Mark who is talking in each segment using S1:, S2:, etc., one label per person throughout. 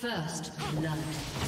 S1: First blood.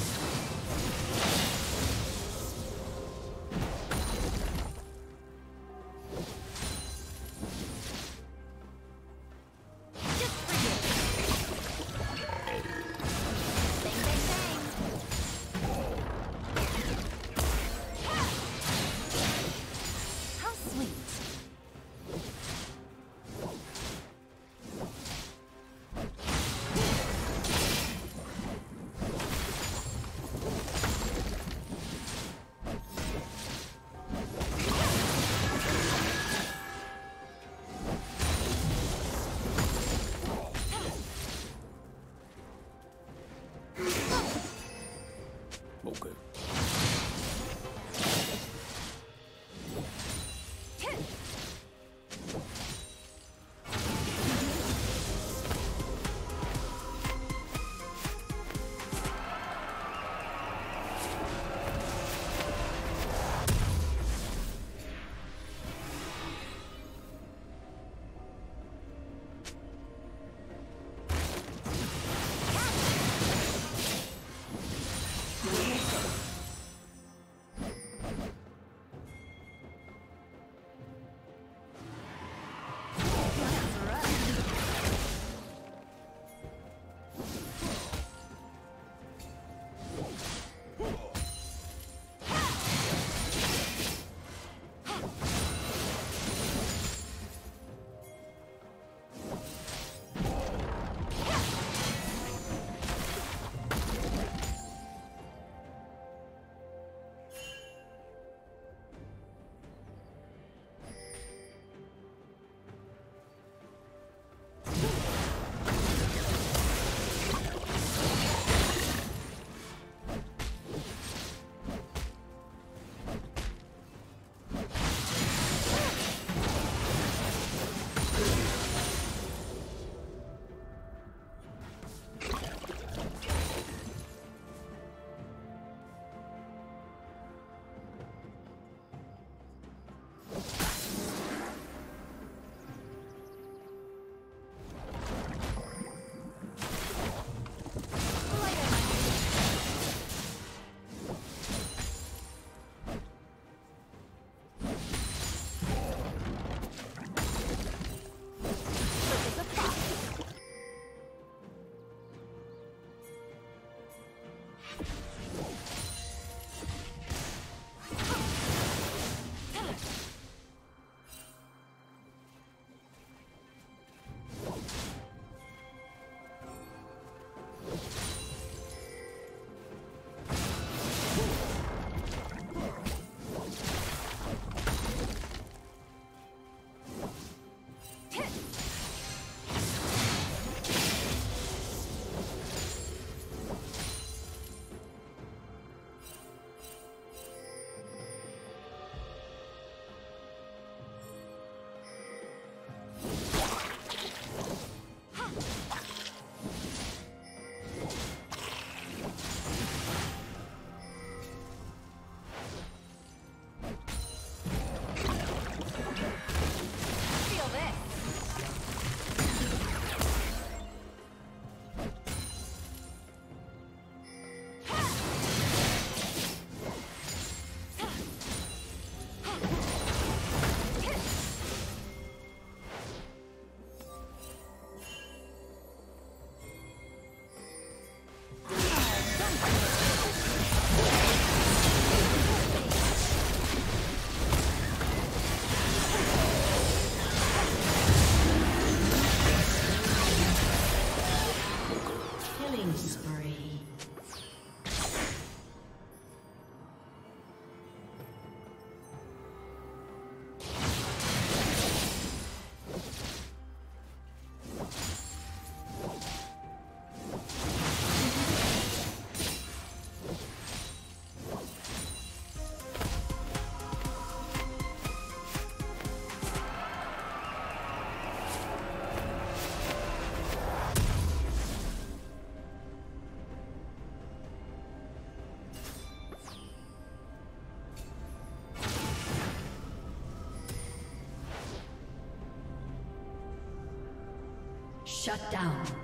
S2: Shut down.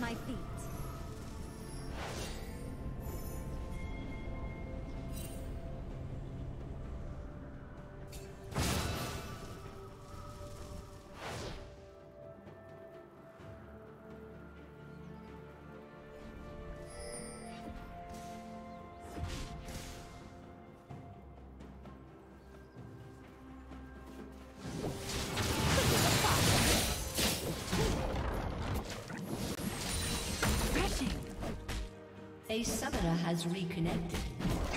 S1: my feet. A summoner has reconnected.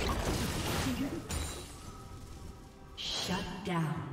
S1: Shut down.